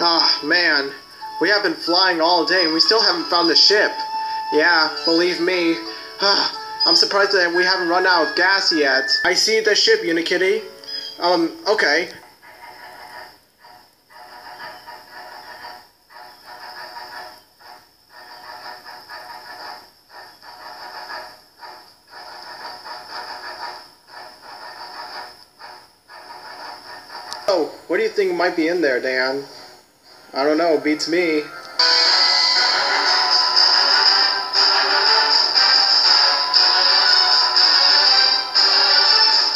Ah, man. We have been flying all day and we still haven't found the ship. Yeah, believe me. Ah, I'm surprised that we haven't run out of gas yet. I see the ship, Unikitty. Um, okay. Oh, what do you think might be in there, Dan? I don't know, beats me.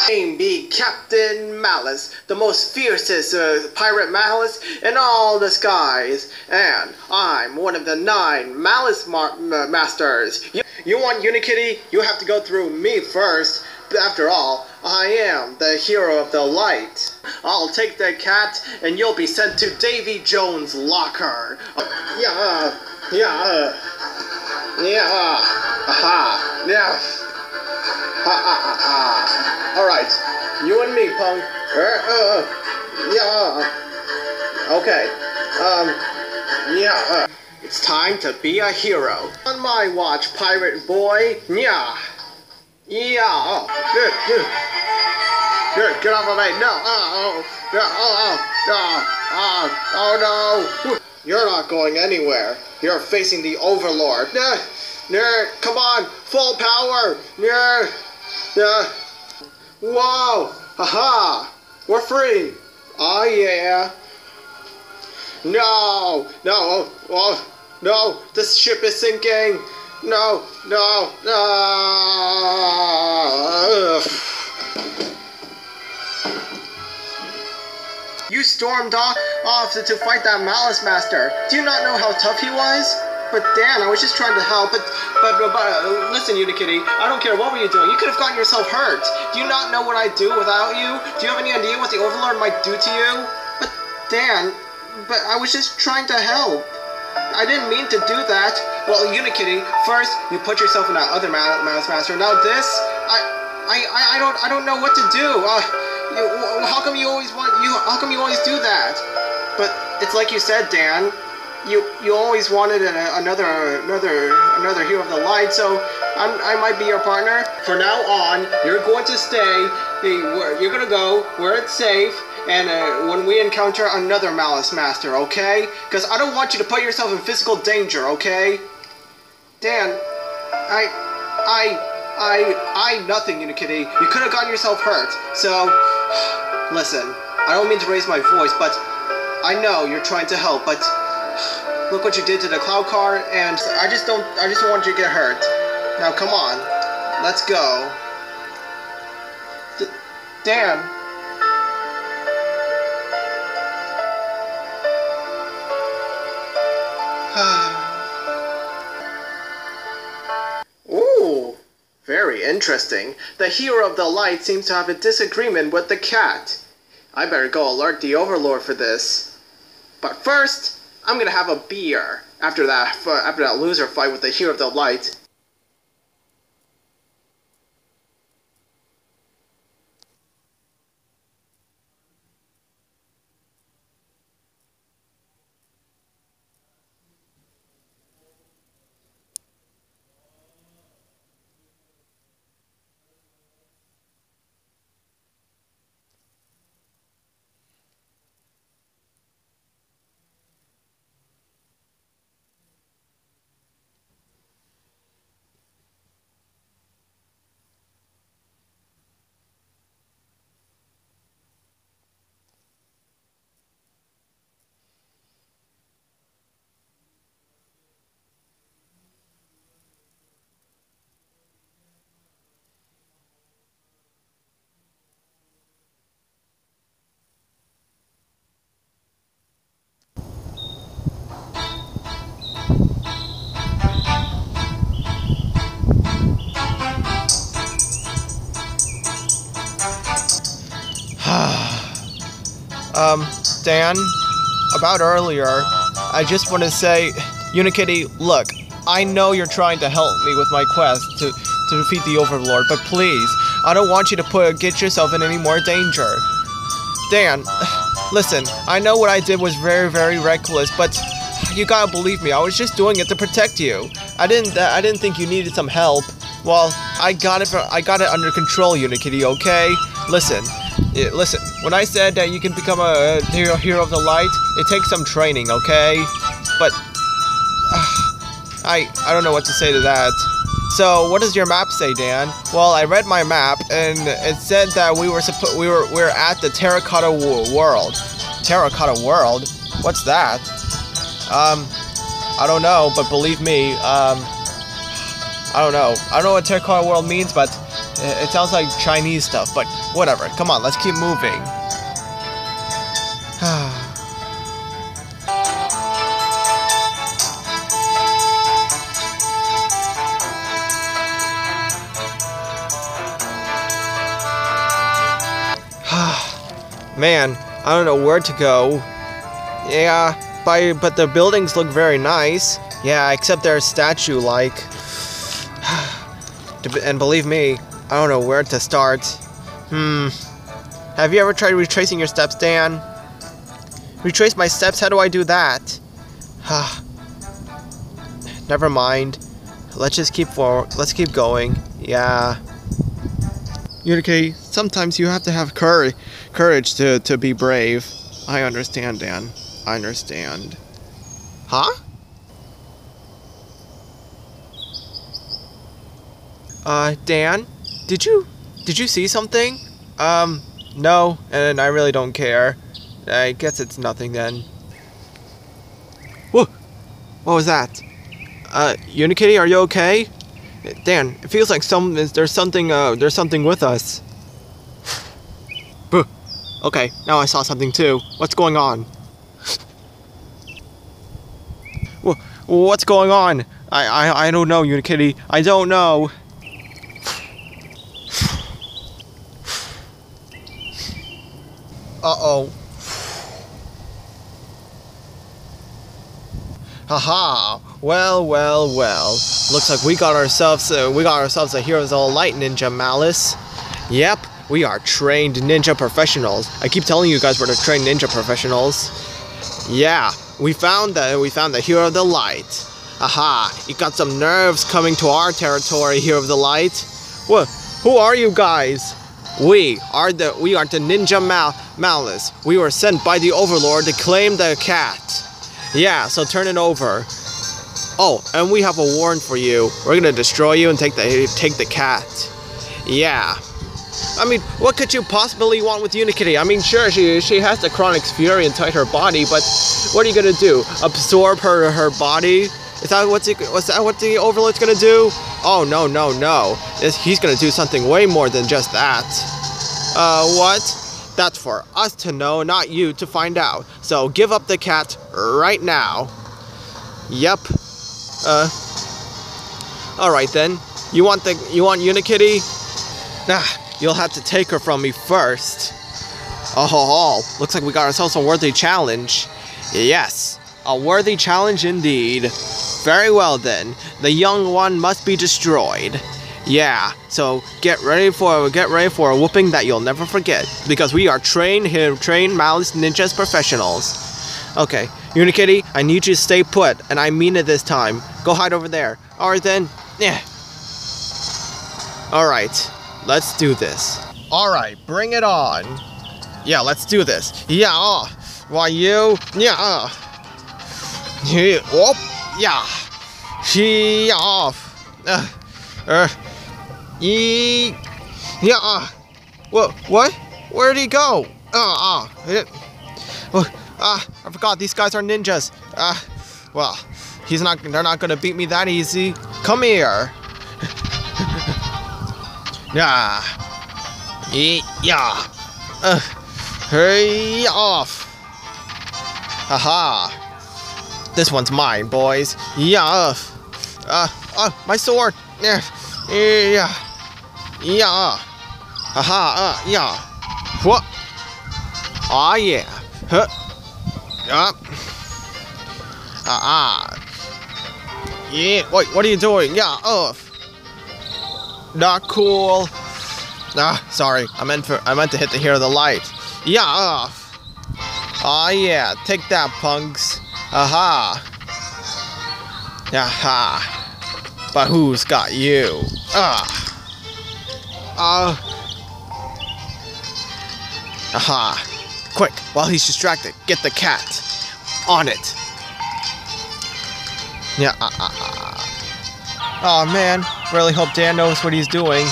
Name be Captain Malice, the most fiercest uh, pirate Malice in all the skies, and I'm one of the nine Malice mar- m- Masters. You, you want Unikitty? You have to go through me first. After all, I am the hero of the light. I'll take the cat, and you'll be sent to Davy Jones' locker. Yeah, yeah, yeah, aha, yeah. Ha ha ha ha. Alright, you and me, punk. Uh, uh, yeah. Okay. Um, yeah. It's time to be a hero. On my watch, pirate boy. Yeah. Yeah. Oh, good, get off of me. No. Uh, oh, uh, oh, oh, oh, oh, oh, oh no. You're not going anywhere. You're facing the Overlord. Nah, nah, come on, full power. Nah. Yeah. Whoa! Aha! We're free! Oh yeah! No! No! Oh, oh no! This ship is sinking! No! No! No! Stormed off, off to, fight that Malice Master. Do you not know how tough he was? But Dan, I was just trying to help. But but but, uh, listen, Unikitty, I don't care what were you doing. You could have gotten yourself hurt. Do you not know what I'd do without you? Do you have any idea what the Overlord might do to you? But Dan, but I was just trying to help. I didn't mean to do that. Well, Unikitty, first you put yourself in that other Malice Master. Now this, I, I, I, I don't, I don't know what to do. Uh, you, how come you always want you? How come you always do that? But it's like you said, Dan you you always wanted an, another another another hero of the light, so I'm, I might be your partner. For now on, you're going to stay. You're gonna go where it's safe, and uh, when we encounter another Malice Master, okay? Because I don't want you to put yourself in physical danger, okay? Dan, I, I, I, I nothing, Unikitty. You could have gotten yourself hurt. So, listen. I don't mean to raise my voice, but I know you're trying to help, but look what you did to the cloud car, and I just don't, I just don't want you to get hurt. Now, come on, let's go. D Dan. Very interesting. The hero of the light seems to have a disagreement with the cat. I better go alert the Overlord for this. But first, I'm gonna have a beer after that after that loser fight with the hero of the light. Um, Dan, about earlier, I just want to say, Unikitty, look, I know you're trying to help me with my quest to, to defeat the Overlord, but please, I don't want you to put get yourself in any more danger. Dan, listen, I know what I did was very, very reckless, but you gotta believe me. I was just doing it to protect you. I didn't. I didn't think you needed some help. Well, I got it. I got it under control, Unikitty. Okay. Listen. Yeah, listen. When I said that you can become a hero, hero of the light, it takes some training. Okay. But uh, I. I don't know what to say to that. So, what does your map say, Dan? Well, I read my map, and it said that we were we were we are at the Terracotta World. Terracotta World? What's that? Um, I don't know, but believe me, um, I don't know. I don't know what Terracotta World means, but it, sounds like Chinese stuff. But whatever. Come on, let's keep moving. Man, I don't know where to go. Yeah, by, but the buildings look very nice. Yeah, except they're statue-like. and believe me, I don't know where to start. Hmm. Have you ever tried retracing your steps, Dan? Retrace my steps? How do I do that? Never mind. Let's just keep forward. Let's keep going. Yeah. Unikitty, sometimes you have to have courage, courage to, to be brave. I understand, Dan. I understand. Huh? Uh, Dan, did you did you see something? Um, no, and I really don't care. I guess it's nothing then. Whoa! What was that? Uh, Unikitty, are you okay? Dan, it feels like some there's something uh there's something with us. okay, now I saw something too. What's going on? What's going on? I, I, I don't know, Unikitty. I don't know. Haha. Well, well, well. Looks like we got ourselves uh, we got ourselves a Heroes of the Light Ninja Malice. Yep, we are trained ninja professionals. I keep telling you guys we're the trained ninja professionals. Yeah, we found the we found the hero of the light. Aha! You got some nerves coming to our territory, hero of the light. What? Who are you guys? We are the we are the ninja Mal Malice. We were sent by the Overlord to claim the cat. Yeah, so turn it over. Oh, and we have a warrant for you. We're gonna destroy you and take the take the cat. Yeah. I mean, what could you possibly want with Unikitty? I mean, sure, she she has the Chronix Fury inside her body, but what are you gonna do? Absorb her her body? Is that what's he, was that what the Overlord's gonna do? Oh no no no! he's gonna do something way more than just that. Uh, what? That's for us to know, not you to find out. So give up the cat right now. Yep. Uh. All right then. You want the you want Unikitty? Nah, you'll have to take her from me first. Oh, looks like we got ourselves a worthy challenge. Yes, a worthy challenge indeed. Very well then, the young one must be destroyed. Yeah, so get ready for get ready for a whooping that you'll never forget because we are trained here, trained Malice Ninjas professionals. Okay, Unikitty, I need you to stay put, and I mean it this time. Go hide over there. Alright then. Yeah. Alright, let's do this. Alright, bring it on. Yeah, let's do this. Yeah, uh, why you? Yeah, uh. Yeah, whoop, yeah. She off. Uh, uh, e, yeah, uh. What, what? Where'd he go? Uh, uh, uh, uh, I forgot these guys are ninjas. Uh, well, he's not, they're not gonna beat me that easy. Come here. yeah. E, yeah. Uh, hurry off. Haha. This one's mine, boys. Yeah. Uh, uh my sword. Yeah. Yeah. Yeah. Haha. Uh, yeah. What? Oh, yeah. Huh. Yup. Ah. Uh, uh. Yeah. Wait, what are you doing? Yeah. Uh. Not cool. Ah, sorry. I meant for I meant to hit the hero of the light. Yeah. Uh. Aw, yeah. Take that, punks. Aha. Aha. But who's got you? Ah. Uh. Aha. Quick, while he's distracted, get the cat. On it. Yeah. Uh, uh, uh. Oh man, really hope Dan knows what he's doing.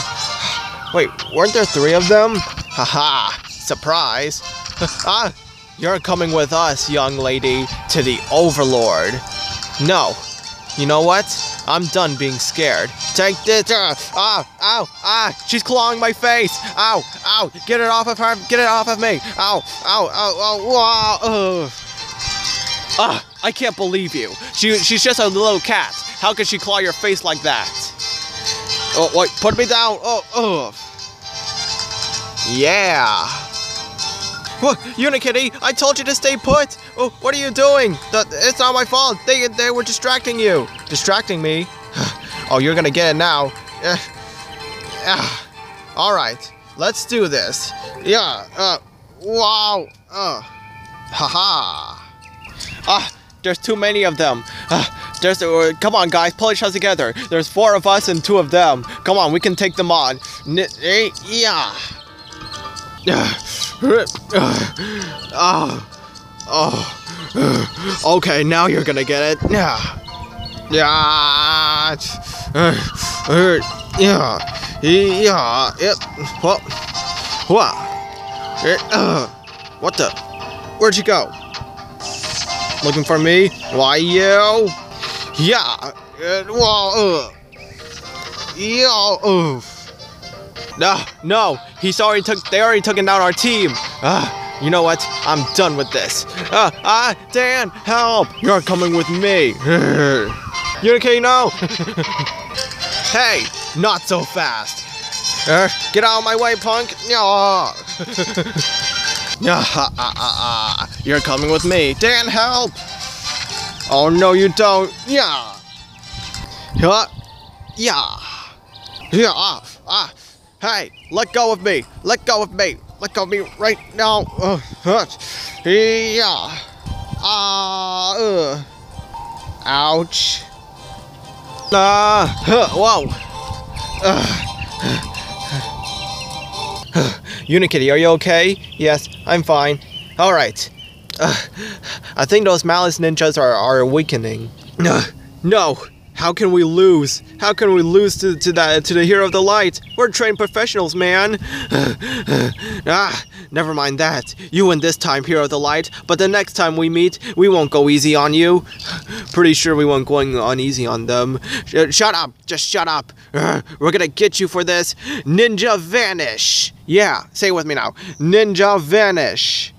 Wait, weren't there three of them? Haha, surprise. ah, you're coming with us, young lady, to the Overlord. No. You know what? I'm done being scared. Take this. Uh, ah, ow, ah, she's clawing my face. Ow, ow, get it off of her. Get it off of me. Ow, ow, ow, ow, wow. Ugh. Ah, I can't believe you. She, she's just a little cat. How could she claw your face like that? Oh, wait, put me down. Oh, ugh. Yeah. What, Unikitty, I told you to stay put. Oh, what are you doing? The, it's not my fault. They, they were distracting you. Distracting me? oh, you're gonna get it now. Uh, uh, all right, let's do this. Yeah. Uh. Wow. Uh. Haha. Ah, there's too many of them. Ah, there's. Uh, come on, guys, pull each other together. There's four of us and two of them. Come on, we can take them on. N eh, yeah. Oh, oh. Okay, now you're gonna get it. Yeah. Yeah. Yeah. Yeah. Yep. What? What? Uh, what the? Where'd you go? Looking for me? Why you? Yeah. Whoa. Uh. Yeah. Uh. No, no, he's already took. They already taken down our team. Ah, you know what? I'm done with this. Ah, ah, Dan, help! You're coming with me. You're okay? No. hey, not so fast. Uh, get out of my way, punk. Ah, ah, ah, You're coming with me. Dan, help! Oh, no, you don't. Yeah. Yeah. Yeah. Yeah. Ah. Hey, let go of me. Let go of me. Let go of me right now. Uh, uh, yeah. Ah. Uh, ouch. Ah. Whoa. Unikitty, are you okay? Yes, I'm fine. Alright. Uh, I think those Malice ninjas are, are weakening. Uh, no. How can we lose? How can we lose to, to that to the hero of the light? We're trained professionals, man. ah, never mind that. You win this time, hero of the light. But the next time we meet, we won't go easy on you. Pretty sure we won't going on easy on them. Sh shut up. Just shut up. Uh, we're gonna get you for this. Ninja vanish. Yeah, say it with me now. Ninja vanish.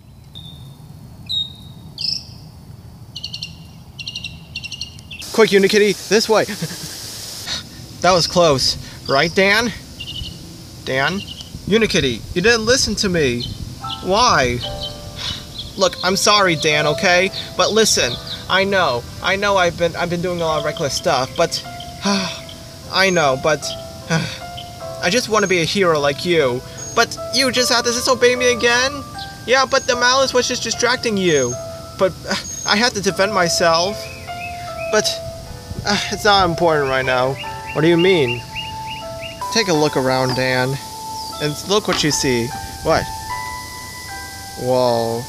Quick, Unikitty, this way. that was close. Right, Dan? Dan? Unikitty, you didn't listen to me. Why? Look, I'm sorry, Dan, okay? But listen, I know, I know I've been I've been doing a lot of reckless stuff, but I know, but I just want to be a hero like you. But you just have to disobey me again? Yeah, but the malice was just distracting you. But I had to defend myself. But uh, it's not important right now. What do you mean? Take a look around, Dan. And look what you see. What? Whoa.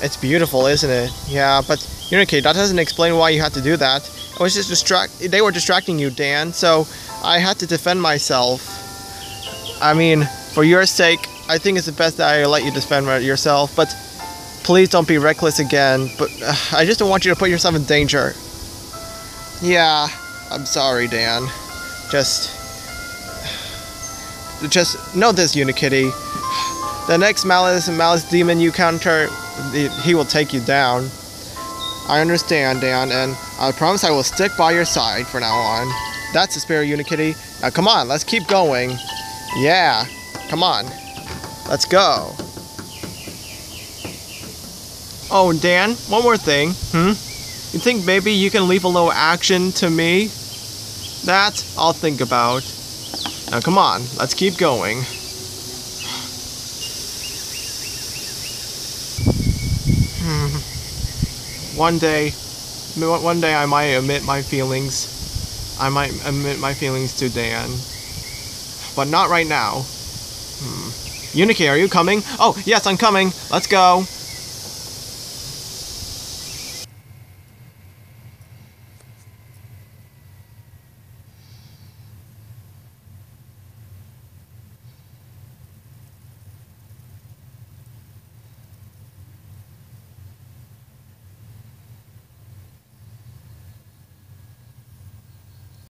It's beautiful, isn't it? Yeah, but Unikitty, that doesn't explain why you had to do that. It was just distract. They were distracting you, Dan. So I had to defend myself. I mean, for your sake, I think it's the best that I let you defend yourself. But please don't be reckless again. But uh, I just don't want you to put yourself in danger. Yeah, I'm sorry, Dan. Just, just know this, Unikitty. The next Malice and Malice Demon you counter, he will take you down. I understand, Dan, and I promise I will stick by your side from now on. That's the spirit, Unikitty. Now come on, let's keep going. Yeah, come on. Let's go. Oh, Dan, one more thing. Hmm? You think maybe you can leave a little action to me? That I'll think about. Now come on, let's keep going. Hmm. One day, one day I might admit my feelings. I might admit my feelings to Dan. But not right now. Hmm. Unike, are you coming? Oh, yes, I'm coming. Let's go.